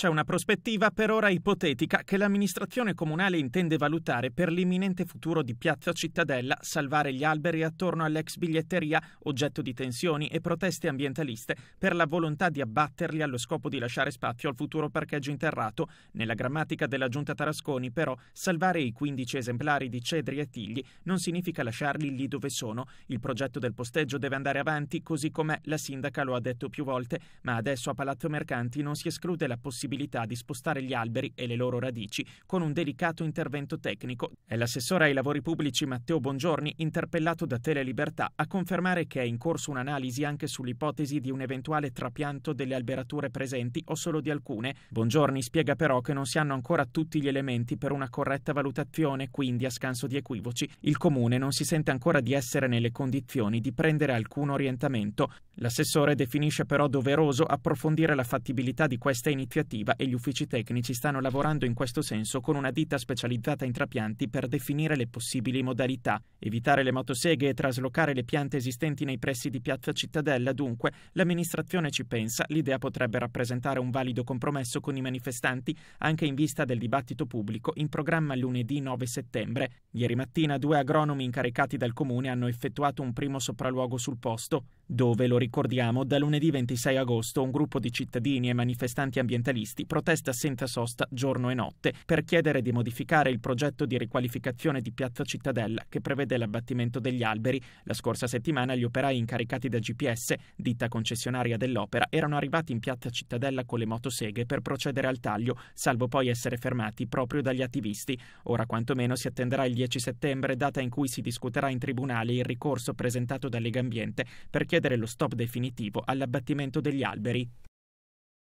C'è una prospettiva per ora ipotetica che l'amministrazione comunale intende valutare per l'imminente futuro di Piazza Cittadella, salvare gli alberi attorno all'ex biglietteria, oggetto di tensioni e proteste ambientaliste, per la volontà di abbatterli allo scopo di lasciare spazio al futuro parcheggio interrato. Nella grammatica della giunta Tarasconi, però, salvare i 15 esemplari di cedri e tigli non significa lasciarli lì dove sono. Il progetto del posteggio deve andare avanti, così come la sindaca lo ha detto più volte, ma adesso a Palazzo Mercanti non si esclude la possibilità possibilità di spostare gli alberi e le loro radici con un delicato intervento tecnico. È l'assessore ai lavori pubblici Matteo Bongiorni, interpellato da Telelibertà, a confermare che è in corso un'analisi anche sull'ipotesi di un eventuale trapianto delle alberature presenti o solo di alcune. Bongiorni spiega però che non si hanno ancora tutti gli elementi per una corretta valutazione, quindi a scanso di equivoci, il comune non si sente ancora di essere nelle condizioni di prendere alcun orientamento. L'assessore definisce però doveroso approfondire la fattibilità di questa iniziativa e gli uffici tecnici stanno lavorando in questo senso con una ditta specializzata in trapianti per definire le possibili modalità. Evitare le motoseghe e traslocare le piante esistenti nei pressi di Piazza Cittadella, dunque, l'amministrazione ci pensa, l'idea potrebbe rappresentare un valido compromesso con i manifestanti, anche in vista del dibattito pubblico in programma lunedì 9 settembre. Ieri mattina due agronomi incaricati dal comune hanno effettuato un primo sopralluogo sul posto, dove, lo ricordiamo, da lunedì 26 agosto un gruppo di cittadini e manifestanti ambientalisti protesta senza sosta giorno e notte per chiedere di modificare il progetto di riqualificazione di Piazza Cittadella che prevede l'abbattimento degli alberi. La scorsa settimana gli operai incaricati da GPS, ditta concessionaria dell'opera, erano arrivati in Piazza Cittadella con le motoseghe per procedere al taglio, salvo poi essere fermati proprio dagli attivisti. Ora quantomeno si attenderà il 10 settembre, data in cui si discuterà in tribunale il ricorso presentato da Lega Ambiente per chiedere lo stop definitivo all'abbattimento degli alberi.